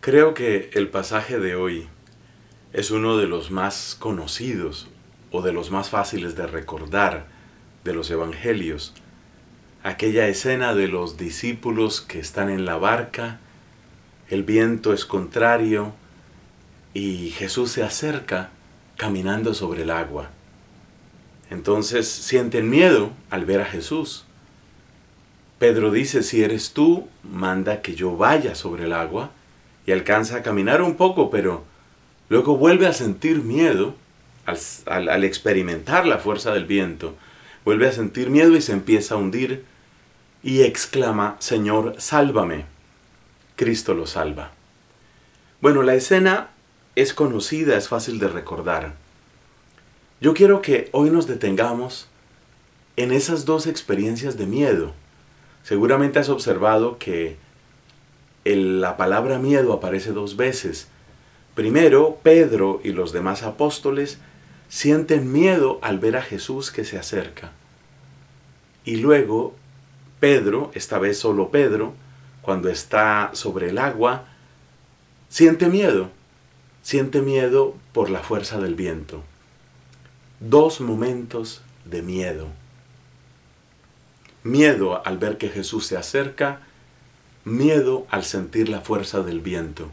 Creo que el pasaje de hoy es uno de los más conocidos o de los más fáciles de recordar de los evangelios. Aquella escena de los discípulos que están en la barca, el viento es contrario y Jesús se acerca caminando sobre el agua. Entonces sienten miedo al ver a Jesús. Pedro dice, si eres tú, manda que yo vaya sobre el agua y alcanza a caminar un poco, pero luego vuelve a sentir miedo al, experimentar la fuerza del viento. Vuelve a sentir miedo y se empieza a hundir y exclama, Señor, sálvame. Cristo lo salva. Bueno, la escena es conocida, es fácil de recordar. Yo quiero que hoy nos detengamos en esas dos experiencias de miedo. Seguramente has observado que la palabra miedo aparece dos veces. Primero, Pedro y los demás apóstoles sienten miedo al ver a Jesús que se acerca. Y luego, Pedro, esta vez solo Pedro, cuando está sobre el agua, siente miedo. Siente miedo por la fuerza del viento. Dos momentos de miedo. Miedo al ver que Jesús se acerca, miedo al sentir la fuerza del viento.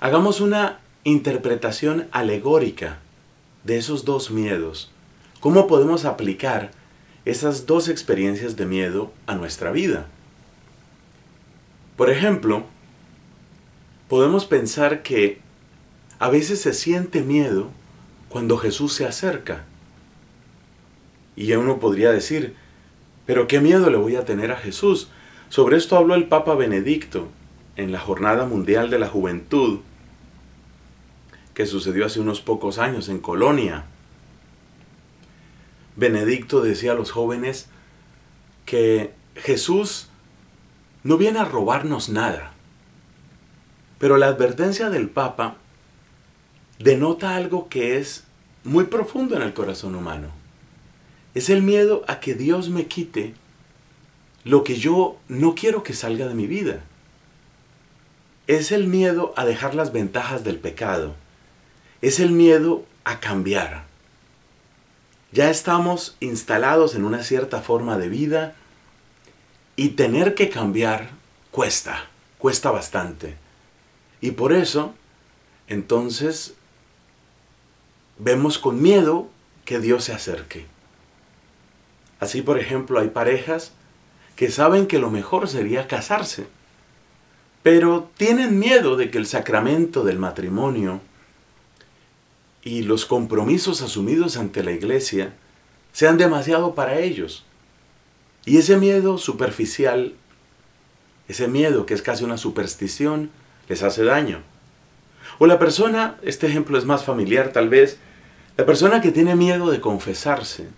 Hagamos una interpretación alegórica de esos dos miedos. ¿Cómo podemos aplicar esas dos experiencias de miedo a nuestra vida? Por ejemplo, podemos pensar que a veces se siente miedo cuando Jesús se acerca. Y uno podría decir, pero qué miedo le voy a tener a Jesús sobre esto habló el Papa Benedicto en la Jornada Mundial de la Juventud que sucedió hace unos pocos años en Colonia. Benedicto decía a los jóvenes que Jesús no viene a robarnos nada, pero la advertencia del Papa denota algo que es muy profundo en el corazón humano. Es el miedo a que Dios me quite lo que yo no quiero que salga de mi vida. Es el miedo a dejar las ventajas del pecado. Es el miedo a cambiar. Ya estamos instalados en una cierta forma de vida y tener que cambiar cuesta, cuesta bastante. Y por eso, entonces, vemos con miedo que Dios se acerque. Así, por ejemplo, hay parejas que saben que lo mejor sería casarse, pero tienen miedo de que el sacramento del matrimonio y los compromisos asumidos ante la iglesia sean demasiado para ellos. Y ese miedo superficial, ese miedo que es casi una superstición, les hace daño. O la persona, este ejemplo es más familiar tal vez, la persona que tiene miedo de confesarse,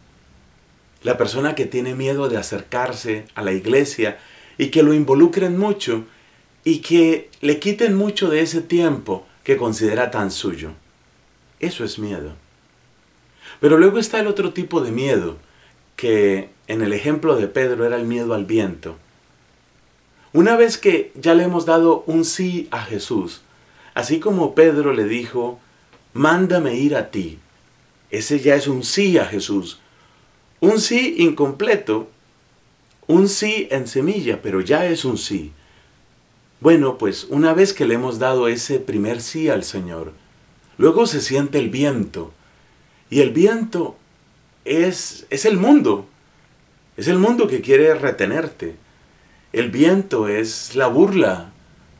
la persona que tiene miedo de acercarse a la iglesia y que lo involucren mucho y que le quiten mucho de ese tiempo que considera tan suyo. Eso es miedo. Pero luego está el otro tipo de miedo, que en el ejemplo de Pedro era el miedo al viento. Una vez que ya le hemos dado un sí a Jesús, así como Pedro le dijo, mándame ir a ti, ese ya es un sí a Jesús, un sí incompleto, un sí en semilla, pero ya es un sí. Bueno, pues una vez que le hemos dado ese primer sí al Señor, luego se siente el viento. Y el viento es, es el mundo. Es el mundo que quiere retenerte. El viento es la burla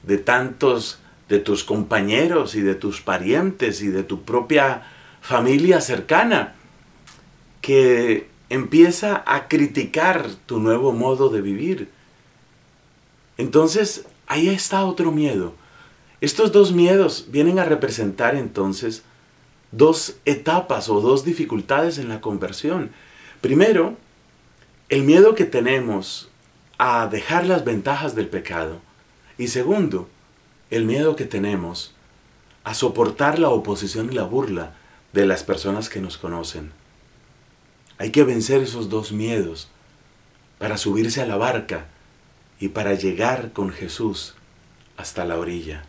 de tantos de tus compañeros y de tus parientes y de tu propia familia cercana que empieza a criticar tu nuevo modo de vivir. Entonces, ahí está otro miedo. Estos dos miedos vienen a representar entonces dos etapas o dos dificultades en la conversión. Primero, el miedo que tenemos a dejar las ventajas del pecado. Y segundo, el miedo que tenemos a soportar la oposición y la burla de las personas que nos conocen. Hay que vencer esos dos miedos para subirse a la barca y para llegar con Jesús hasta la orilla.